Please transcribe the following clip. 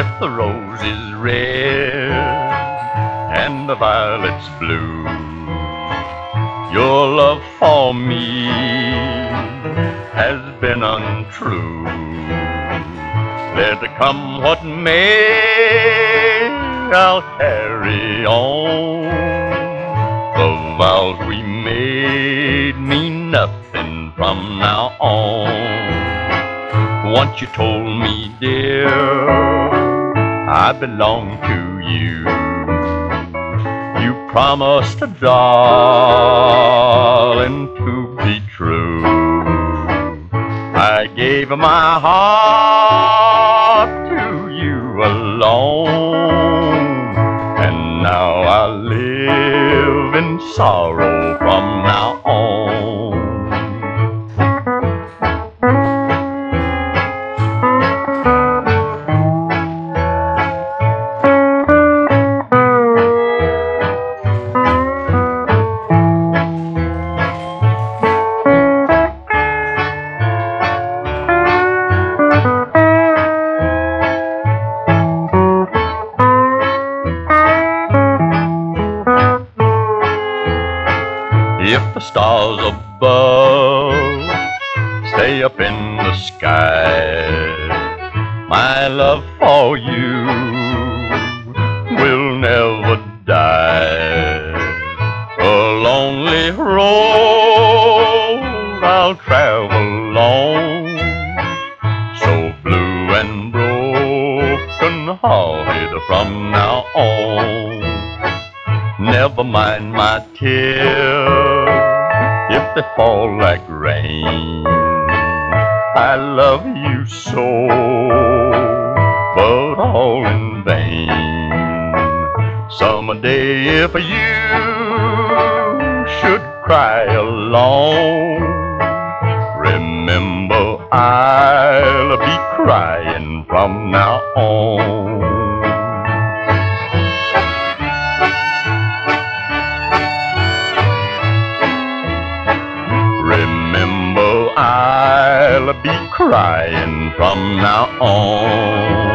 if the rose is red and the violet's blue, your love for me has been untrue. Let come what may, I'll carry on. The vows we made mean nothing from now on. Once you told me, dear. I belong to you. You promised, darling, to be true. I gave my heart to you alone, and now I live in sorrow from If the stars above stay up in the sky, my love for you will never die. A lonely road I'll travel alone, so blue and broken hearted from now on. Never mind my tears if they fall like rain. I love you so, but all in vain. Someday if you should cry alone, remember I'll be crying from now on. Be crying from now on.